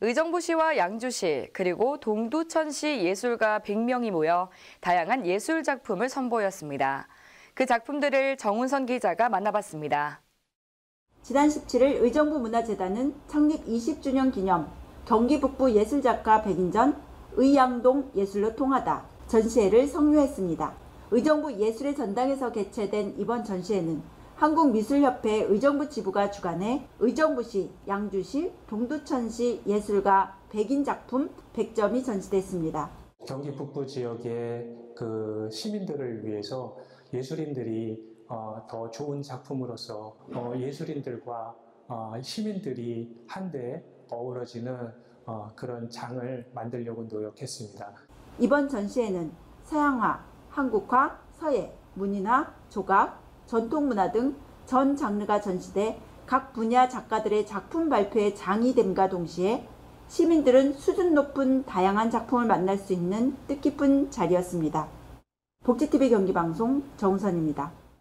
의정부시와 양주시 그리고 동두천시 예술가 100명이 모여 다양한 예술 작품을 선보였습니다. 그 작품들을 정운선 기자가 만나봤습니다. 지난 17일 의정부 문화재단은 창립 20주년 기념 경기 북부 예술작가 100인전 의양동 예술로 통하다 전시회를 성료했습니다. 의정부 예술의 전당에서 개최된 이번 전시회는 한국미술협회 의정부 지부가 주관해 의정부시, 양주시, 동두천시 예술가 100인 작품 100점이 전시됐습니다. 경기 북부 지역의 그 시민들을 위해서 예술인들이 어, 더 좋은 작품으로서 어, 예술인들과 어, 시민들이 한데 어우러지는 어, 그런 장을 만들려고 노력했습니다. 이번 전시회는 서양화, 한국화, 서예, 문인화, 조각, 전통문화 등 전 장르가 전시돼 각 분야 작가들의 작품 발표에 장이 됨과 동시에 시민들은 수준 높은 다양한 작품을 만날 수 있는 뜻깊은 자리였습니다. 복지TV 경기방송 정선입니다.